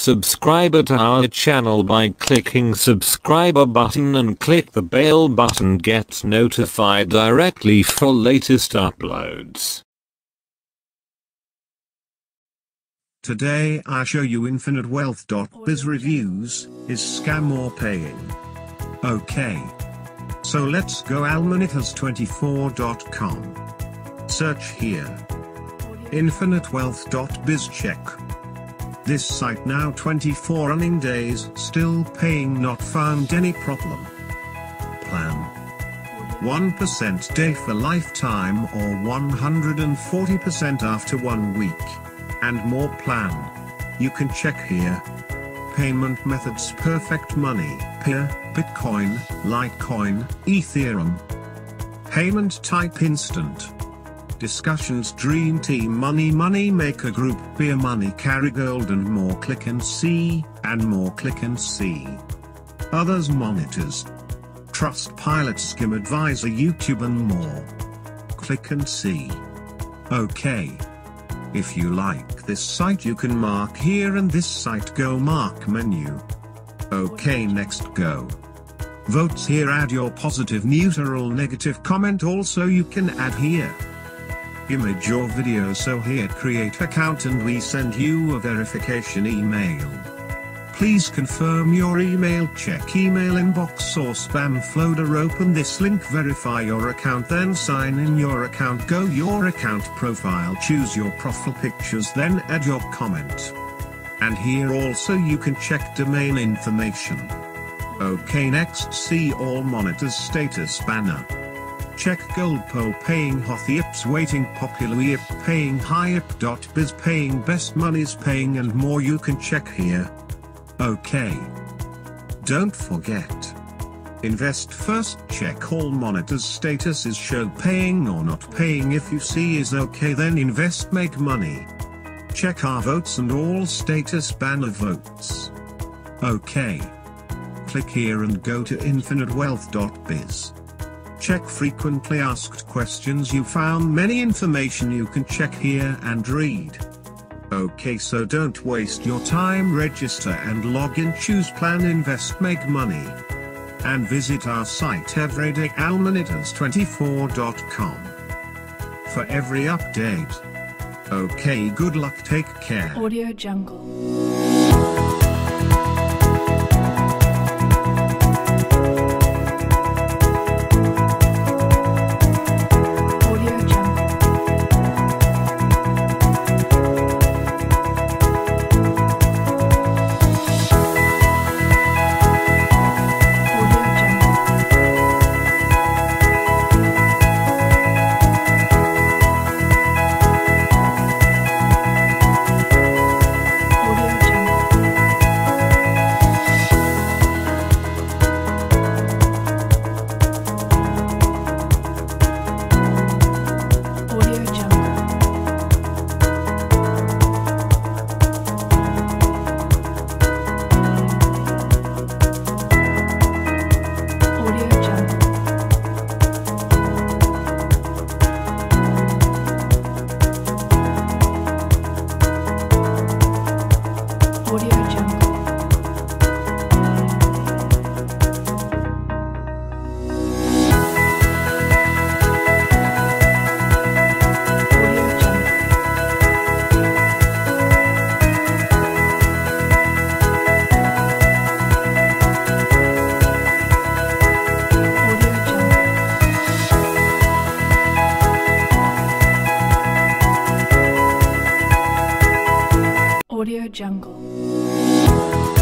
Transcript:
subscribe to our channel by clicking subscriber button and click the bell button get notified directly for latest uploads. Today I show you infinitewealth.biz reviews, is scam or paying? Okay. So let's go allmonitors24.com. Search here. Infinitewealth.biz check. This site now 24 running days, still paying not found any problem. Plan. 1% day for lifetime or 140% after one week. And more plan. You can check here. Payment methods perfect money, Payeer, Bitcoin, Litecoin, Ethereum. Payment type instant. Discussions Dream Team Money Money Maker Group Beer Money Carry Gold and more click and see, and more click and see. Others monitors. Trust Pilot Scam Adviser YouTube and more. Click and see. Okay. If you like this site you can mark here and this site go mark menu. Okay next go. Votes here add your positive neutral negative comment also you can add here. Image or video so here create account and we send you a verification email. Please confirm your email check email inbox or spam folder open this link verify your account then sign in your account go your account profile choose your profile pictures then add your comment. And here also you can check domain information. Okay next see all monitors status banner. Check gold poll paying HotHYIPs waiting popular yip paying high yip dot Biz paying best monies paying and more you can check here. Okay. Don't forget. Invest first check all monitors status is show paying or not paying if you see is okay then invest make money. Check our votes and all status banner votes. Okay. Click here and go to infinitewealth.biz. Check frequently asked questions you found many information you can check here and read. Okay so don't waste your time register and log in choose plan invest make money. And visit our site everydayallmonitors24.com. For every update. Okay good luck take care. Audio Jungle. Jungle.